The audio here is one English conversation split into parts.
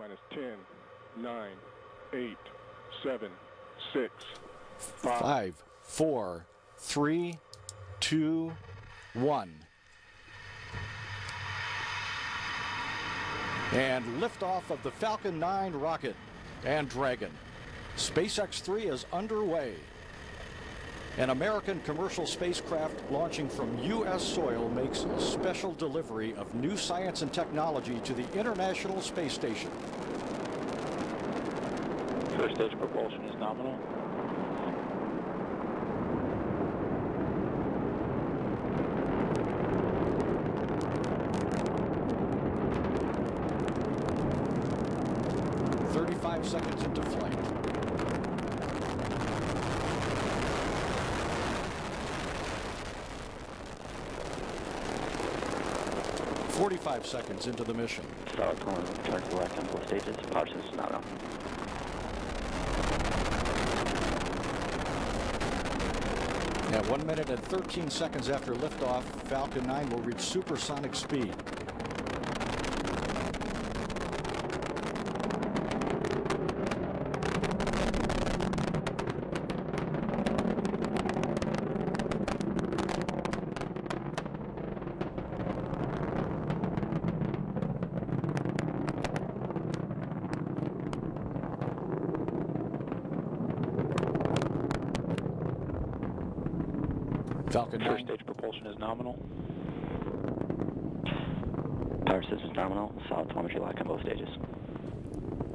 Minus 10, 9, 8, 7, 6, 5. Five, four, three, two, one. And liftoff of the Falcon 9 rocket and Dragon. SpaceX 3 is underway. An American commercial spacecraft launching from U.S. soil makes a special delivery of new science and technology to the International Space Station. First stage propulsion is nominal. Thirty-five seconds into flight. Forty-five seconds into the mission. Solid turn to left on stages. Power systems nominal. At 1 minute and 13 seconds after liftoff, Falcon 9 will reach supersonic speed. Falcon 9 First stage propulsion is nominal. Power systems nominal. Solid telemetry lock on both stages.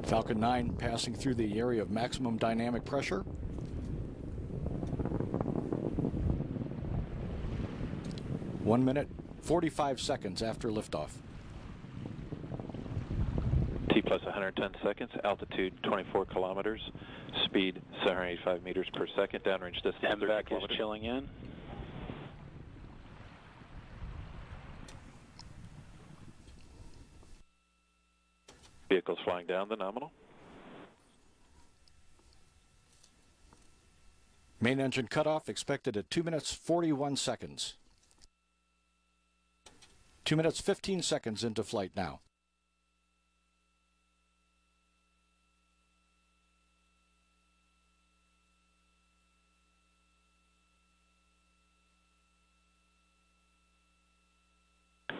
Falcon 9 passing through the area of maximum dynamic pressure. One minute, 45 seconds after liftoff. T plus 110 seconds, altitude 24 kilometers, speed 785 meters per second, downrange distance 30 MVAC is kilometers. chilling in. Vehicles flying down the nominal. Main engine cutoff expected at 2 minutes 41 seconds. 2 minutes 15 seconds into flight now.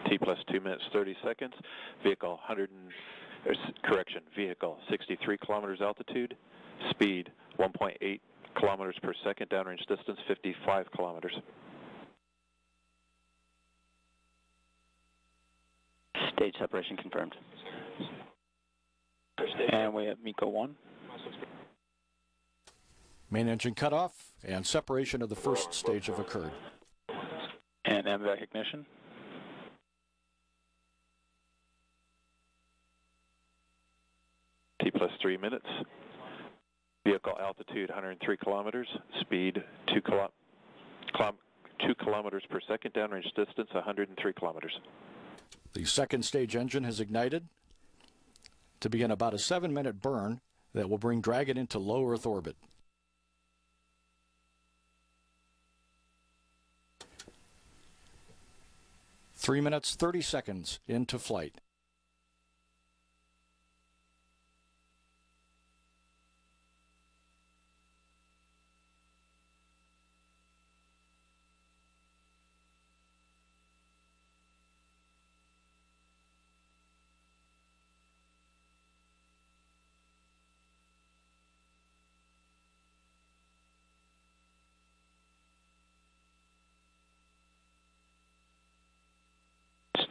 T plus 2 minutes 30 seconds. Vehicle 100 and, correction, vehicle 63 kilometers altitude, speed 1.8 kilometers per second, downrange distance 55 kilometers. Stage separation confirmed. And we have MECO 1. Main engine cutoff and separation of the first stage have occurred. And MVAC ignition. T plus 3 minutes. Vehicle altitude 103 kilometers, speed 2 kilo, kilom, 2 kilometers per second, downrange distance 103 kilometers. The second stage engine has ignited to begin about a seven minute burn that will bring Dragon into low Earth orbit. Three minutes, 30 seconds into flight.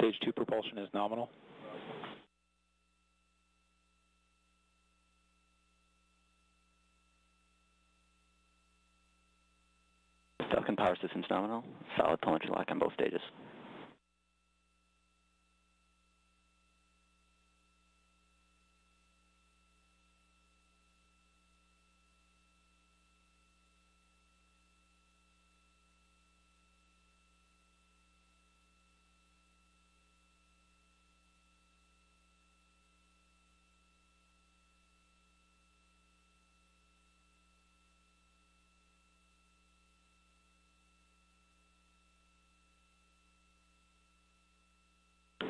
Stage 2 propulsion is nominal. Falcon power systems nominal. Solid telemetry lock on both stages.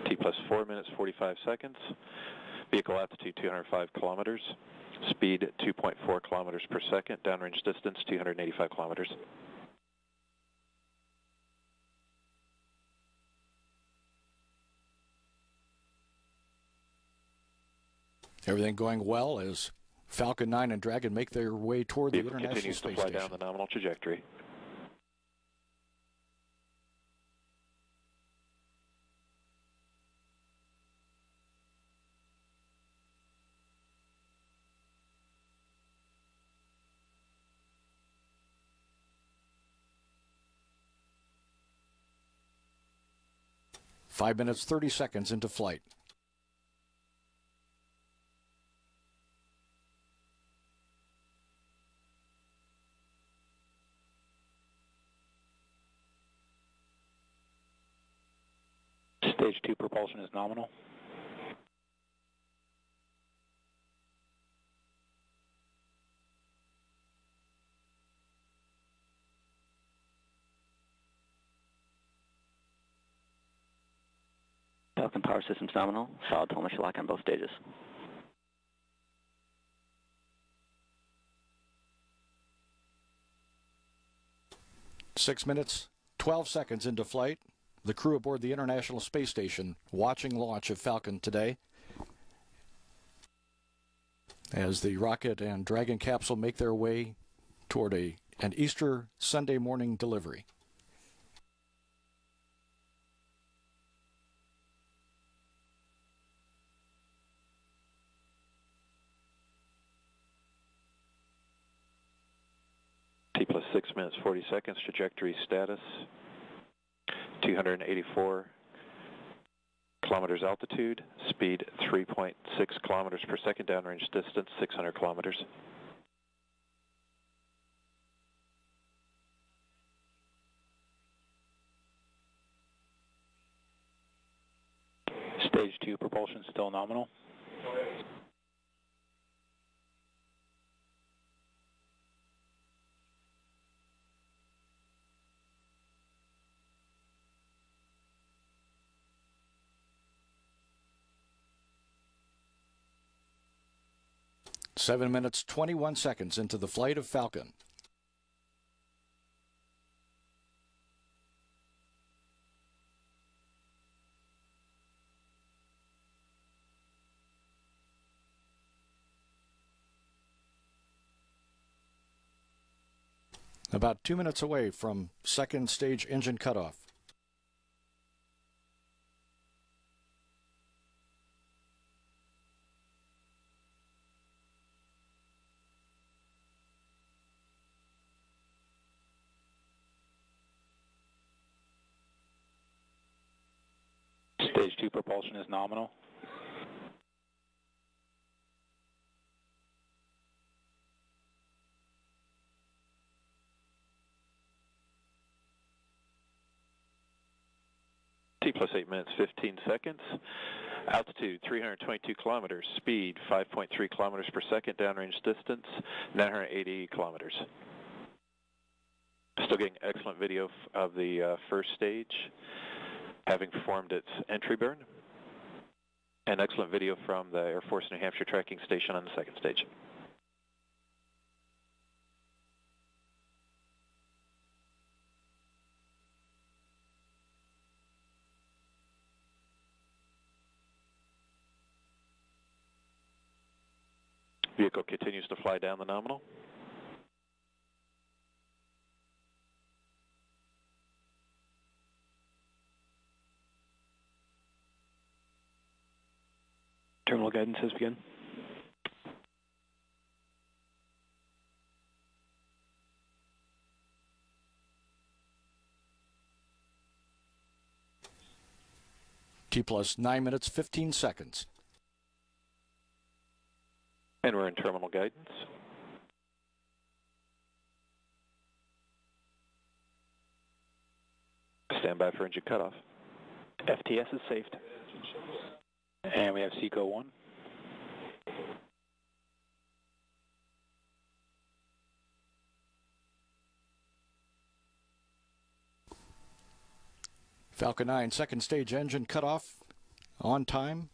T plus 4 minutes 45 seconds. Vehicle altitude 205 kilometers. Speed 2.4 kilometers per second. Downrange distance 285 kilometers. Everything going well as Falcon 9 and Dragon make their way toward the International continues to fly down the nominal trajectory. Five minutes, 30 seconds into flight. Stage 2 propulsion is nominal. Falcon power systems nominal. Solid telemetry lock on both stages. Six minutes, 12 seconds into flight. The crew aboard the International Space Station watching launch of Falcon today. As the rocket and Dragon capsule make their way toward a, an Easter Sunday morning delivery. T plus 6 minutes 40 seconds. Trajectory status 284 kilometers altitude. Speed 3.6 kilometers per second. Downrange distance 600 kilometers. Stage 2 propulsion still nominal. Seven minutes, 21 seconds into the flight of Falcon. About two minutes away from second stage engine cutoff. Stage 2 propulsion is nominal. T plus 8 minutes 15 seconds. Altitude 322 kilometers. Speed 5.3 kilometers per second. Downrange distance 980 kilometers. Still getting excellent video of the uh, first stage, having performed its entry burn. An excellent video from the Air Force New Hampshire tracking station on the second stage. Vehicle continues to fly down the nominal. Terminal guidance has begun. T plus 9 minutes, 15 seconds. And we're in terminal guidance. Stand by for engine cutoff. FTS is safed. And we have SECO 1. Falcon 9 second stage engine cutoff on time.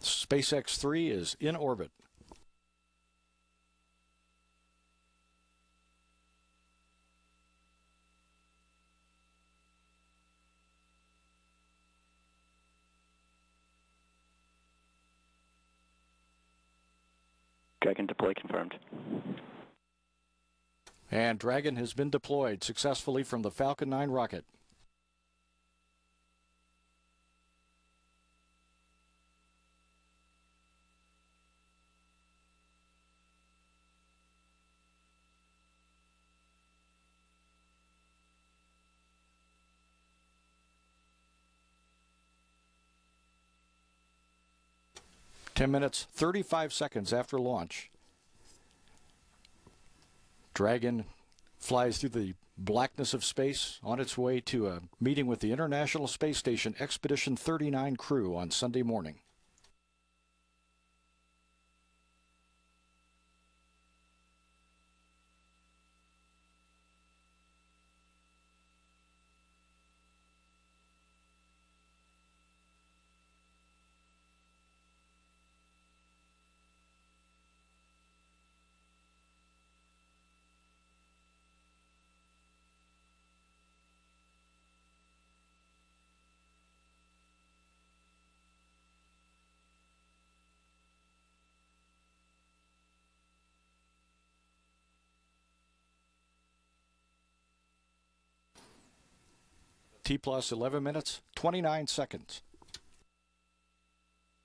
SpaceX 3 is in orbit. Dragon deploy confirmed. And Dragon has been deployed successfully from the Falcon 9 rocket. Ten minutes, 35 seconds after launch. Dragon flies through the blackness of space on its way to a meeting with the International Space Station Expedition 39 crew on Sunday morning. T plus 11 minutes, 29 seconds.